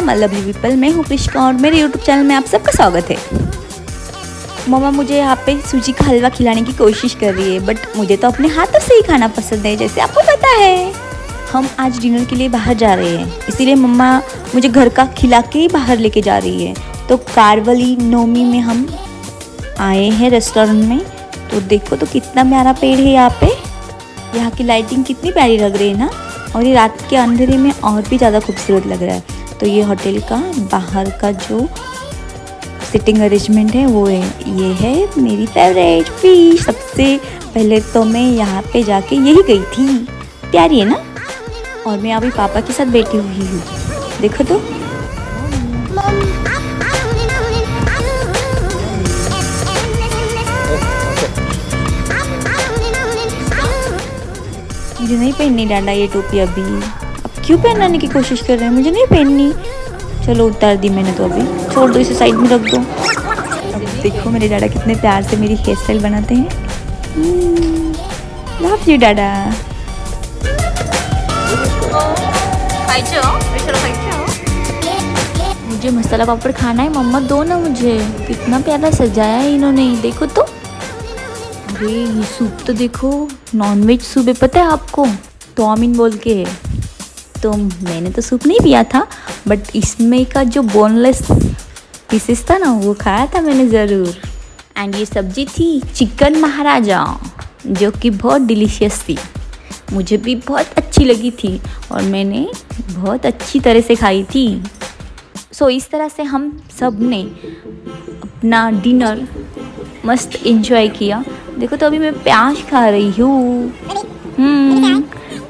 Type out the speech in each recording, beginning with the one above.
My lovely people मैं हूँ कृष्णा और मेरे यूट्यूब चैनल में आप सबका स्वागत है। मम्मा मुझे यहाँ पे सूजी का हलवा खिलाने की कोशिश कर रही है बट मुझे तो अपने हाथों से ही खाना पसंद है, जैसे आपको पता है। हम आज डिनर के लिए बाहर जा रहे हैं, इसीलिए मम्मा मुझे घर का खिला के ही बाहर लेके जा रही है। तो कारवली नोमी में हम आए हैं रेस्टोरेंट में तो देखो तो कितना प्यारा पेड़ है यहाँ पे। यहाँ की लाइटिंग कितनी प्यारी लग रही है ना, और ये रात के अंधेरे में और भी ज़्यादा खूबसूरत लग रहा है। तो ये होटल का बाहर का जो सिटिंग अरेंजमेंट है, वो है, ये है मेरी फेवरेट फ़िश सबसे पहले तो मैं यहाँ पे जाके यही गई थी। प्यारी है ना? और मैं अभी पापा के साथ बैठी हुई हूँ। देखो तो। मुझे नहीं पहननी डांडा ये टोपी अभी। क्यों पहनाने की कोशिश कर रहे हैं? मुझे नहीं पहननी। चलो उतार दी मैंने तो अभी। छोड़ दो इसे साइड में रख दो। अब देखो मेरे डाडा कितने प्यार से मेरी हेयर स्टाइल बनाते हैं। लव यू डाडा मुझे मसाला पापड़ खाना है मम्मा दो ना मुझे। कितना प्यारा सजाया है इन्होंने देखो तो। अरे ये सूप तो देखो नॉनवेज सूप है पता है आपको? टॉमिन बोल के है। तो मैंने तो सूप नहीं पिया था बट इसमें का जो बोनलेस पीसेस था ना वो खाया था मैंने ज़रूर। एंड ये सब्ज़ी थी चिकन महाराजा जो कि बहुत डिलीशियस थी। मुझे भी बहुत अच्छी लगी थी और मैंने बहुत अच्छी तरह से खाई थी। सो so, इस तरह से हम सबने अपना डिनर मस्त इंजॉय किया। देखो तो अभी मैं प्याज खा रही हूँ।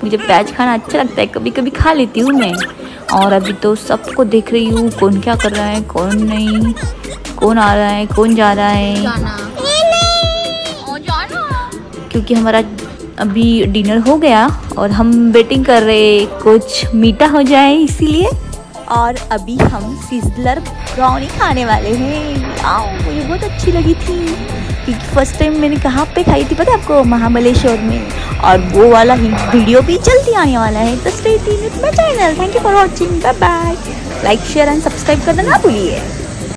मुझे प्याज खाना अच्छा लगता है कभी कभी खा लेती हूँ मैं। और अभी तो सबको देख रही हूँ कौन क्या कर रहा है कौन नहीं कौन आ रहा है कौन जा रहा है। क्योंकि हमारा अभी डिनर हो गया और हम वेटिंग कर रहे कुछ मीठा हो जाए इसीलिए। और अभी हम सिजलर ब्राउनी खाने वाले हैं। आओ मुझे बहुत अच्छी लगी थी। क्योंकि फ़र्स्ट टाइम मैंने कहाँ पे खाई थी, पता है आपको? महाबलेश्वर में। और वो वाला ही वीडियो भी जल्दी आने वाला है। तो stay tuned with my channel thank you for watching bye bye like share and subscribe करना ना भूलिए।